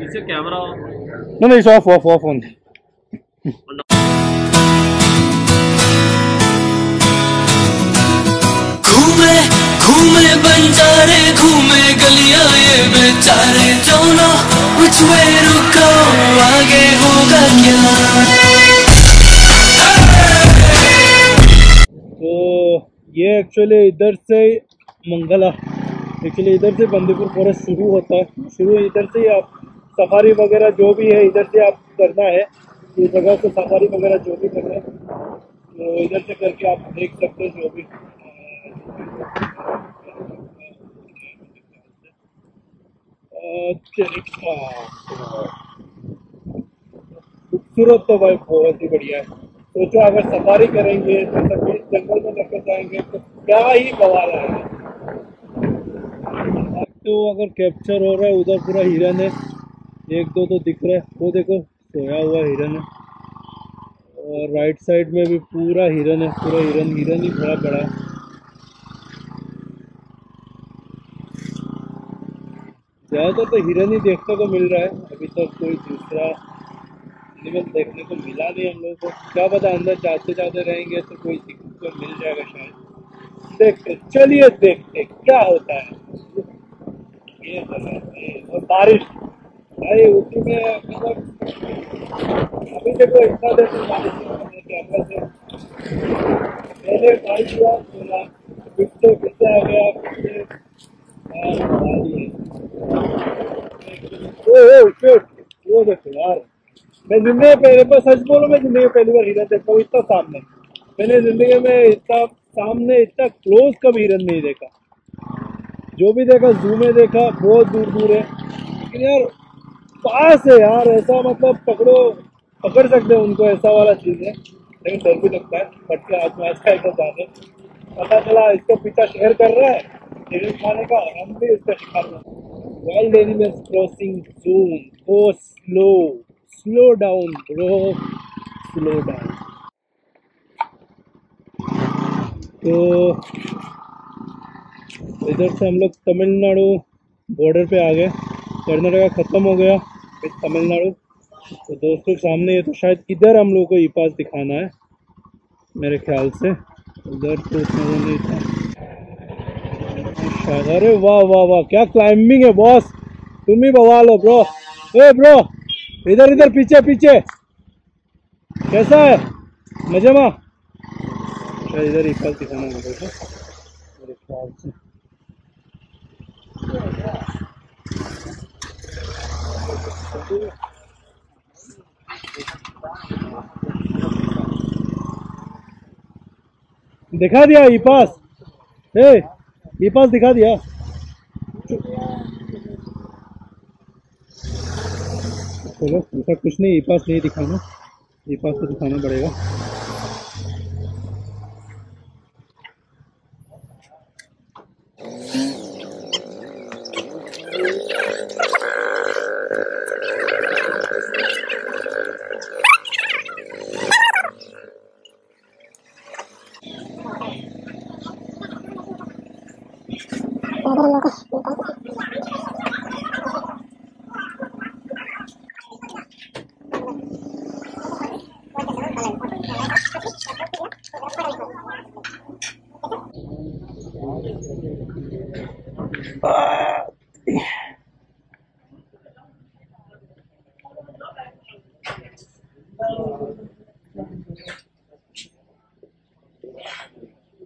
Is your camera on? No, no, it's off, off, off only. घूमे घूमे बंजारे घूमे गलियाँ ये बेचारे दोनों रुको आगे होगा क्या तो ये एक्चुअली इधर से मंगला एक्चुअली इधर से बंदीपुर फॉरेस्ट शुरू होता है शुरू इधर से ही आप सफारी वगैरह जो भी है, इधर से आप करना है, ये जगह से सफारी वगैरह जो भी करना है तो इधर से करके आप देख सकते हैं जो भी खूबसूरत तो भाई बहुत ही बढ़िया है। सोचो, अगर सफारी करेंगे तो सफ़ेद जंगल में लेकर जाएँगे तो क्या ही बवाल आएगा। तो अगर कैप्चर हो रहा है, उधर पूरा हिरन है। एक दो तो दिख रहा है। वो देखो सोया हुआ हिरन है। और राइट साइड में भी पूरा हिरन है पूरा हिरन हिरन ही बड़ा बड़ा है। ज़्यादातर तो हिरन ही देखने को मिल रहा है। अभी तक कोई दूसरा एनिमल देखने को मिला नहीं हम लोग को। क्या पता अंदर जाते जाते रहेंगे तो कोई दिखने को मिल जाएगा शायद। देखते चलिए देखते क्या होता है, ये, और बारिश। भाई उसी में मतलब अभी देखो इतना देर से बारिश अगले से पहले बारिश हुआ थोड़ा फिर फिर आ गया फिर से, ओ शिट वो देखो यार मैं ज़िंदगी पहले पर सच बोलो मैं ज़िंदगी में पहली बार हिरन देखता हूँ इतना सामने। मैंने ज़िंदगी में इतना सामने इतना क्लोज कभी हिरन नहीं देखा। जो भी देखा जू में देखा बहुत दूर दूर है। लेकिन यार पास है यार, ऐसा मतलब पकड़ो, पकड़ सकते हैं उनको, ऐसा वाला चीज़ है। लेकिन डर भी लगता है बट के आजमाइश का एक जाने पता चला इसका पीछा शेयर कर रहा है हिरन खाने का हम भी इसका शिकार बने wild animals crossing zone go slow slow down bro slow down तो इधर से हम लोग तमिलनाडु बॉर्डर पे आ गए। कर्नाटका ख़त्म हो गया। तमिलनाडु तो दोस्तों सामने ये तो शायद इधर हम लोगों को ई पास दिखाना है, मेरे ख्याल से। उधर तो उतना वो नहीं था। अरे वाह वाह वाह, क्या क्लाइंबिंग है बॉस तुम ही बवाल हो ब्रो ए ब्रो इधर इधर, पीछे पीछे। कैसा है? मज़े में? शायद इधर ही पास दिखाना मेरे ख्याल से। दिखा दिया, ई पास। ए ई पास दिखा दिया। चलो, ऐसा कुछ नहीं, ई पास नहीं दिखाना। ई पास तो दिखाना पड़ेगा।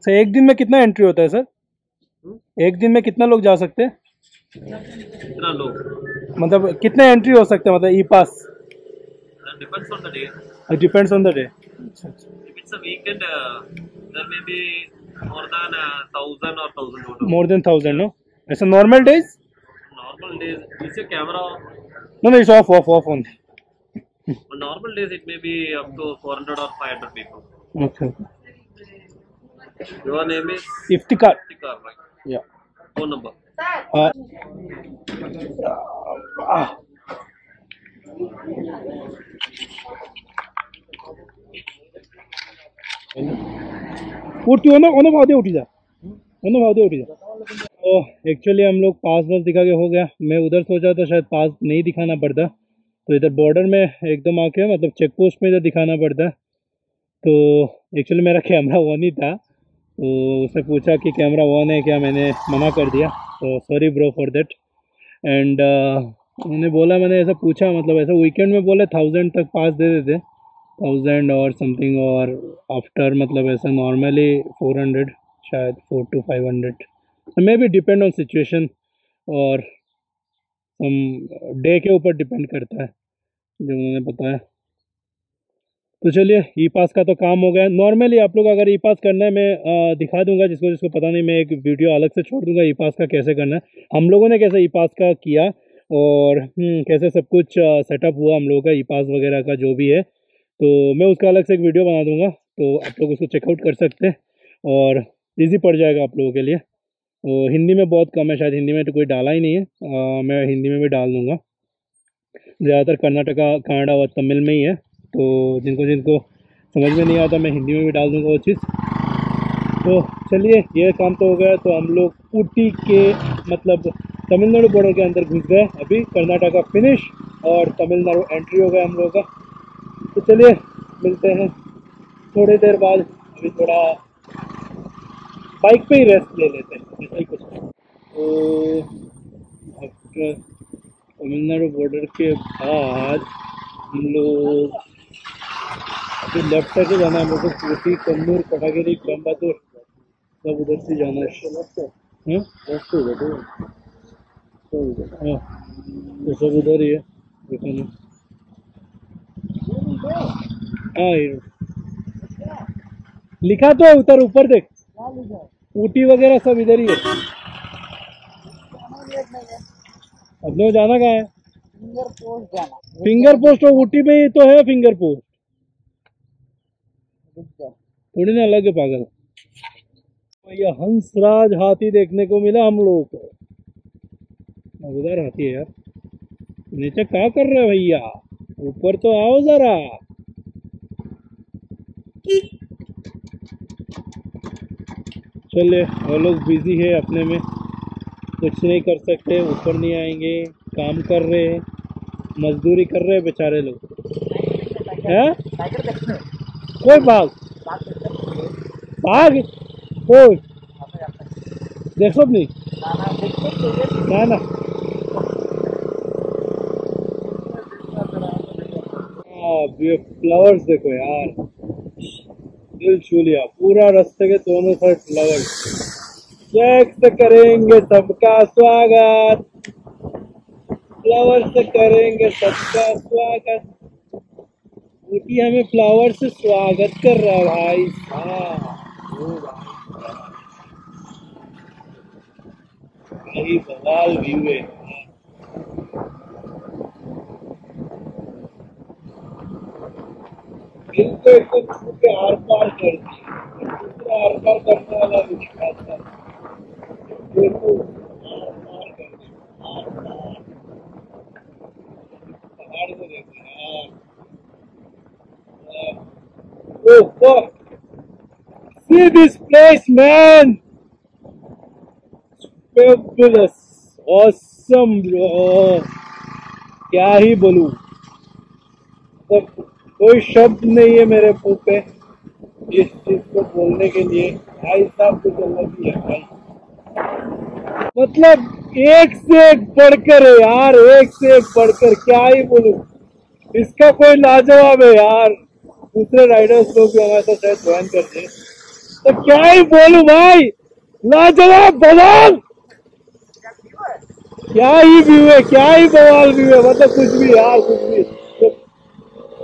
सर एक दिन में कितना एंट्री होता है सर? एक दिन में कितना लोग जा सकते हैं? कितना लोग? मतलब कितने एंट्री हो सकते हैं मतलब e pass? Depends on the day depends on the day a weekend uh, there may be more than 1000 no it's normal days normal days is a camera no no it's people phone number उठती हो ना भाव दे उठी जा। ओने भाव दे उठी जा। ओ actually हम लोग पास बस दिखा के हो गया। मैं उधर सोचा था शायद पास नहीं दिखाना पड़ता। तो इधर बॉर्डर में एकदम आके मतलब चेक पोस्ट में इधर दिखाना पड़ता। तो एक्चुअली मेरा कैमरा ऑन ही था। तो उसने पूछा कि कैमरा ऑन है क्या? मैंने मना कर दिया। तो sorry bro for that and उन्होंने बोला, मैंने ऐसा पूछा मतलब ऐसा वीकेंड में बोले थाउज़ेंड तक पास दे देते। थाउज़ेंड और समथिंग और आफ्टर मतलब ऐसा नॉर्मली फोर हंड्रेड शायद four to five hundred maybe depend on situation और हम डे के ऊपर डिपेंड करता है जो उन्होंने बताया। तो चलिए ई पास का तो काम हो गया। नॉर्मली आप लोग अगर ई पास करना है मैं दिखा दूँगा जिसको जिसको पता नहीं मैं एक वीडियो अलग से छोड़ दूँगा ई पास का कैसे करना है। हम लोगों ने कैसे ई पास का किया और हम्म, कैसे सब कुछ सेटअप हुआ हम लोगों का ई पास वगैरह का जो भी है। तो मैं उसका अलग से एक वीडियो बना दूँगा तो आप लोग उसको चेकआउट कर सकते हैं और ईजी पड़ जाएगा आप लोगों के लिए। तो हिंदी में बहुत कम है शायद हिंदी में तो कोई डाला ही नहीं है। आ, मैं हिंदी में भी डाल दूँगा। ज़्यादातर कर्नाटका कन्नड़ा और तमिल में ही है तो जिनको जिनको समझ में नहीं आता मैं हिंदी में भी डाल दूँगा वो चीज़। तो चलिए यह काम तो हो गया तो हम लोग ऊटी के मतलब तमिलनाडु बॉर्डर के अंदर घुस गए। अभी कर्नाटका फिनिश और तमिलनाडु एंट्री हो गया हम लोगों का। तो चलिए मिलते हैं। थोड़ी देर बाद अभी थोड़ा बाइक पे ही रेस्ट ले लेते हैं। ऐसा ही कुछ तो आफ्टर तमिलनाडु बॉर्डर के बाद हम लोग अभी लेफ़्ट साइड से जाना है। को कोटी कन्नूर कोटागिरी कोयम्बतूर सब उधर से जाना है। हाँ? हाँ, तो सब उधर ही है। देखो ना। हाँ लिखा तो है उधर ऊपर देख. ऊटी वगैरह सब इधर ही है. अब लोग जाना कहाँ है? फिंगर पोस्ट जाना फिंगर पोस्ट और ऊटी में ही तो है फिंगर पोस्ट थोड़ी ना अलग है, पागल. तो ये हंसराज हाथी देखने को मिला हम लोगों को. मज़ेदार हाथी है यार. नीचे क्या कर रहे हो भैया? ऊपर तो आओ जरा। चले वो लोग बिज़ी है अपने में। कुछ नहीं कर सकते, ऊपर नहीं आएँगे, काम कर रहे हैं, मजदूरी कर रहे हैं बेचारे लोग। हैं? कोई हैं भाग। कोई। देखो नहीं हैं ना। ना फ्लावर्स देखो यार। दिल छू लिया। पूरा रास्ते के दोनों साइड फ्लावर्स चेक से करेंगे सबका स्वागत। फ्लावर से करेंगे सबका स्वागत। ऊटी हमें फ्लावर से स्वागत कर रहा है भाई साहब। भाई बवाल व्यू है। दिल को एकदम छू के आर पार कर दी दूसरा आर पार करने वाला भी दिखाता देखो आर पार कर दी आर पार पहाड़ को देखो यार Oh fuck! See this place, man! Fabulous! Awesome, bro! क्या ही बोलूँ मतलब कोई शब्द नहीं है मेरे मुँह पे इस चीज़ को बोलने के लिए। भाई साहब, कुछ अलग ही है भाई। मतलब एक से एक बढ़कर है यार, एक से एक बढ़कर, क्या ही बोलूँ। इसका कोई लाजवाब है यार। दूसरे राइडर्स लोग भी हमारे साथ शायद ज्वाइन करते हैं। तो क्या ही बोलू भाई। लाजवाब बवाल। क्या ही व्यू है, क्या ही बवाल व्यू है। मतलब कुछ भी यार, कुछ भी।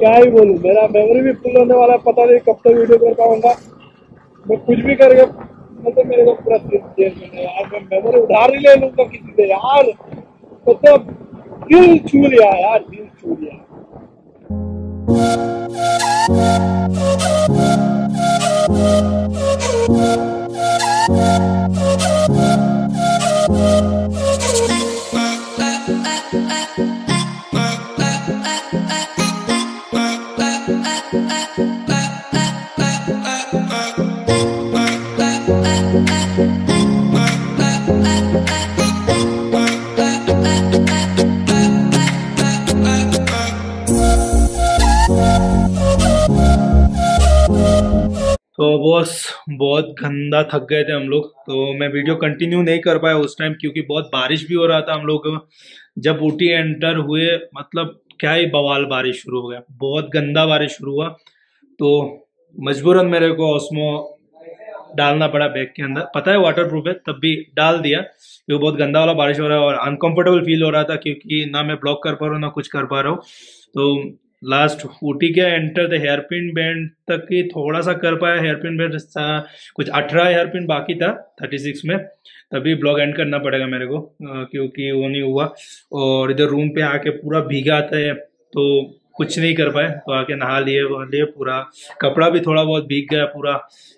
क्या ही बोलूँ, मेरा मेमोरी भी फुल होने वाला है, पता नहीं कब तक वीडियो कर पाऊँगा। मैं कुछ भी करके मतलब मेरे को पूरा चेंज करना यार मैं मेमोरी उधार ही ले लूँगा किसी से, यार। मतलब दिल छू लिया यार, दिल छू लिया Thank बहुत गंदा थक गए थे हम लोग तो मैं वीडियो कंटिन्यू नहीं कर पाया उस टाइम क्योंकि बहुत बारिश भी हो रहा था हम लोग जब ऊटी एंटर हुए मतलब क्या ही बवाल बारिश शुरू हो गया। बहुत गंदा बारिश शुरू हुआ। तो मजबूरन मेरे को ऑस्मो डालना पड़ा बैग के अंदर। पता है वाटर प्रूफ है, तब भी डाल दिया, क्योंकि बहुत गंदा वाला बारिश हो रहा है और अनकंफर्टेबल फील हो रहा था क्योंकि ना मैं ब्लॉक कर पा रहा हूँ, ना कुछ कर पा रहा हूँ। तो लास्ट ऊटी गया enter the hairpin bend तक ही थोड़ा सा कर पाया हेयर पिन बैंड कुछ अठारह हेयर पिन बाकी था थर्टी सिक्स में। तभी ब्लॉग एंड करना पड़ेगा मेरे को क्योंकि वो नहीं हुआ। और इधर रूम पे आके पूरा भीगा था तो कुछ नहीं कर पाए। तो आके नहा लिए लिए पूरा। कपड़ा भी थोड़ा बहुत भीग गया पूरा,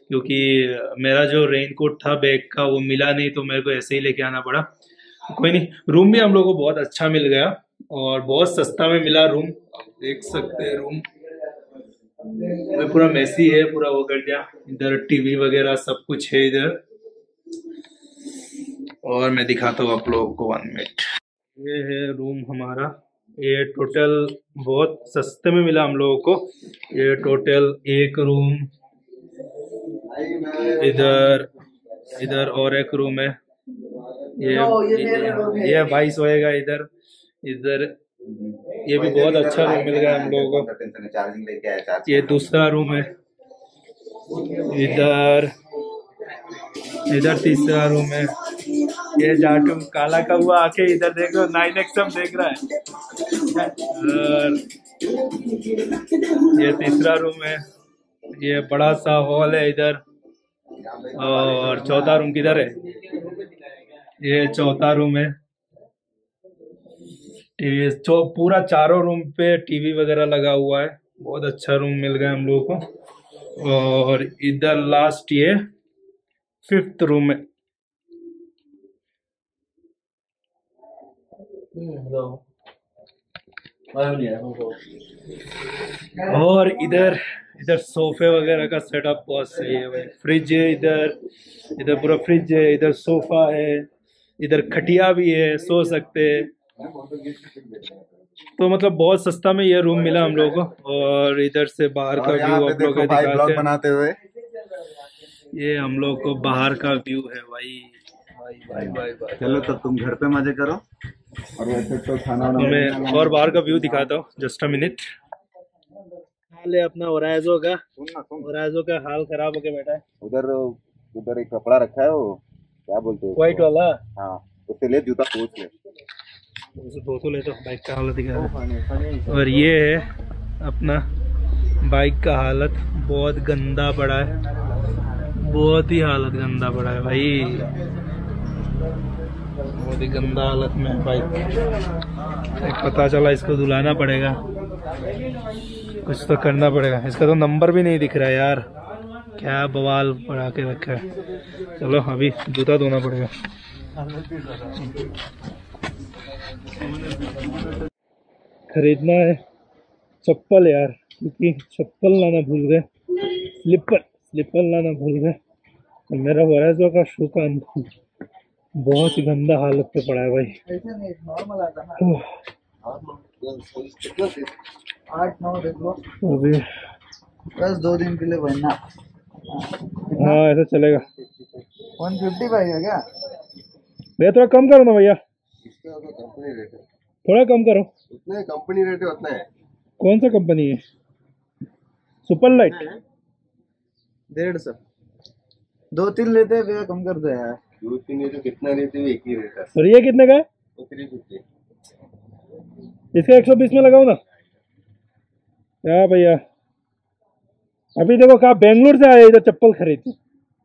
क्योंकि मेरा जो रेन कोट था बैग का, वो मिला नहीं तो मेरे को ऐसे ही लेके आना पड़ा। कोई नहीं रूम भी हम लोग को बहुत अच्छा मिल गया। और बहुत सस्ता में मिला रूम देख सकते हैं रूम में पूरा मैसी है पूरा वो कर दिया। इधर टीवी वगैरह सब कुछ है इधर। और मैं दिखाता हूँ आप लोगों को वन मिनट ये है रूम हमारा। ये टोटल बहुत सस्ते में मिला हम लोगों को। ये टोटल एक रूम इधर इधर और एक रूम है। ये ये, ये भाई सोएगा इधर। इधर ये भी बहुत अच्छा रूम मिल गया हम लोगों को। ये दूसरा रूम है। इधर इधर तीसरा रूम है। ये जाटू काला का हुआ आके इधर देख देखो नाइन एक्सम देख रहा है। और ये तीसरा रूम है। ये बड़ा सा हॉल है इधर। और चौथा रूम किधर है? ये चौथा रूम है। टीवी चौ पूरा चारों रूम पे टीवी वगैरह लगा हुआ है। बहुत अच्छा रूम मिल गया हम लोगों को। और इधर लास्ट ये फिफ्थ रूम है। और इधर इधर सोफे वगैरह का सेटअप बहुत सही है भाई। फ्रिज है इधर इधर पूरा फ्रिज है, इधर सोफा है, इधर खटिया भी है, सो सकते हैं। तो मतलब बहुत सस्ता में ये रूम मिला हम लोगों को और इधर से बाहर का व्यू आप लोग दिखाते बनाते हुए। ये हम लोग को बाहर का व्यू है भाई। भाई भाई भाई भाई। चलो तब तुम घर पे मज़े करो। और वैसे तो खाना मैं और बाहर का व्यू दिखाता हूँ जस्ट अ मिनट हाल है अपना ओराइजो का। सुन ना सुन। ओराइजो का हाल खराब होके बैठा है। उधर उधर एक कपड़ा रखा है वो क्या बोलते हैं व्हाइट वाला? हाँ उससे ले जूता पोछ ले। उसे धो तो ले तो बाइक का हालत दिखा रहा और ये है अपना बाइक का हालत बहुत गंदा पड़ा है। बहुत ही हालत गंदा पड़ा है भाई। बहुत ही गंदा हालत में है बाइक एक पता चला इसको धुलाना पड़ेगा। कुछ तो करना पड़ेगा। इसका तो नंबर भी नहीं दिख रहा है यार। क्या बवाल पड़ा के रखा है। चलो अभी जूता धोना पड़ेगा। खरीदना है। चप्पल यार क्योंकि चप्पल लाना भूल गए। स्लीपर स्लीपर लाना भूल गए। और मेरा वराजो का शू का बहुत ही गंदा हालत पे पड़ा है भाई। बस दो दिन के लिए बनना हाँ ऐसा चलेगा। वन फिफ्टी है क्या? भैया थोड़ा कम करो ना भैया। इसका तो कंपनी रेट है। थोड़ा कम करो। उतने कंपनी रेट है उतना है। कौन सा कंपनी है? सुपर लाइट डेढ़ सौ। दो तीन लेते हैं भैया कम कर दो यार। दो तीन ये तो कितना लेते है एक ही रेट है। और ये कितने का है? वो थ्री फिफ्टी इसका एक सौ बीस में लगाओ ना। क्या भैया। अभी देखो कहा बेंगलोर से आए इधर चप्पल खरीद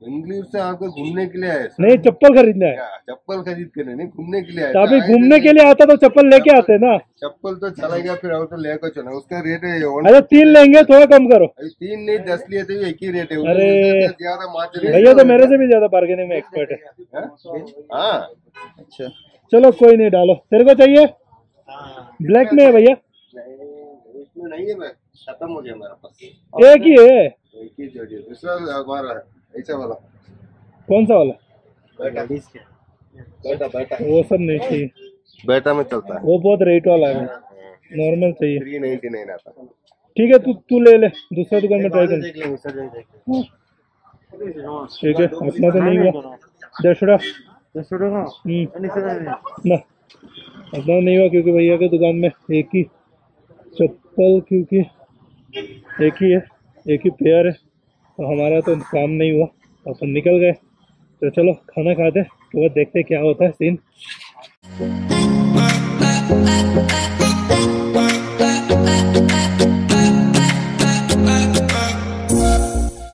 बेंगलुरु से आपको घूमने के लिए आए नहीं चप्पल खरीदना है चप्पल खरीद के नहीं घूमने के लिए आए। तो अभी घूमने के लिए आता तो चप्पल लेके आते ना। चप्पल तो चला गया फिर और तो लेकर चला। उसका रेट है अच्छा तीन लेंगे थोड़ा कम करो। तीन नहीं दस लिए थे एक ही रेट है। अरे। ज़्यादा भैया तो मेरे से भी ज़्यादा बार्गेनिंग में एक्सपर्ट है। हाँ? अच्छा। चलो कोई नहीं डालो। तेरे को चाहिए? ब्लैक में है भैया। नहीं, है मैं खत्म हो गया मेरा पास एक ही है। एक ही जोड़ी दूसरा हमारा है, ऐसा वाला। कौन सा वाला? बैटा बैटा बैटा वो सब नहीं चाहिए। बैटा में चलता है। वो बहुत रेट वाला है। नॉर्मल चाहिए। थ्री नाइनटी नाइन आता ठीक है तू तू ले ले। दूसरा दुकान में ट्राई कर। देख लेंगे सर देख लेंगे ठीक है अपना तो नहीं हुआ। दसड़ा हम्म। ना। अपना नहीं हुआ क्योंकि भैया के दुकान में एक ही चप्पल क्योंकि एक ही है एक ही पेयर है। तो हमारा तो काम नहीं हुआ अपन निकल गए। तो चलो, खाना खाते तो बाद देखते क्या होता है सीन